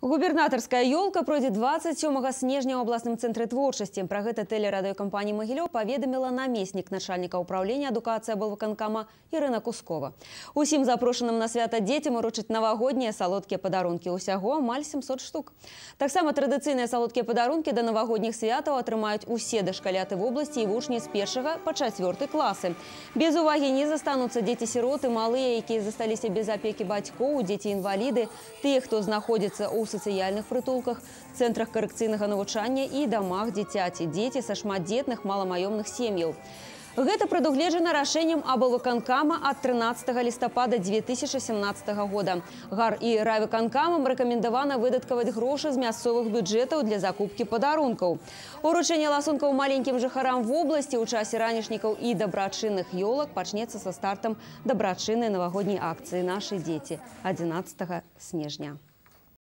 Губернатарская ёлка пройдзе 27 снежня ў абласным цэнтры творчасці. Пра гэта тэлерадыёкампанія Магілёў паведаміла намеснік начальніка ўправлення адукацыі аблвыканкама Ірына Кускова. Усім запрошаным на свята дзецям уручаць навагоднія салодкія падарункі. Усяго амаль 700 штук. Таксама традыцыйныя салодкія падарункі да навагодніх святаў атрымаюць усе дашкаляты вобласці і вучні з першага па чацвёрты класы. Без увагі не застануцца дзеці-сіроты, малыя, якія засталіся без апекі бацькоў, дзеці-інваліды, тыя, хто знаходзіцца ў сацыяльных прытулках, цэнтрах карэкцыйнага навучання і дамах дзіцяці, дзеці са шматдзетных маламаёмных сем'яў. Гэта прадугледжана рашэннем абвыканкама ад 13 лістапада 2017 года. Гар і райвыканкамам рэкамендавана выдаткаваць грошы з мясцовых бюджэтаў для закупкі падарункаў. Уручэнне ласункаў маленькім жыхарам вобласці ў часе ранішнікаў і дабрачынных ёлак пачнецца са стартам дабрачыннай навагодняй акцыі нашы дзеці 11 снежня.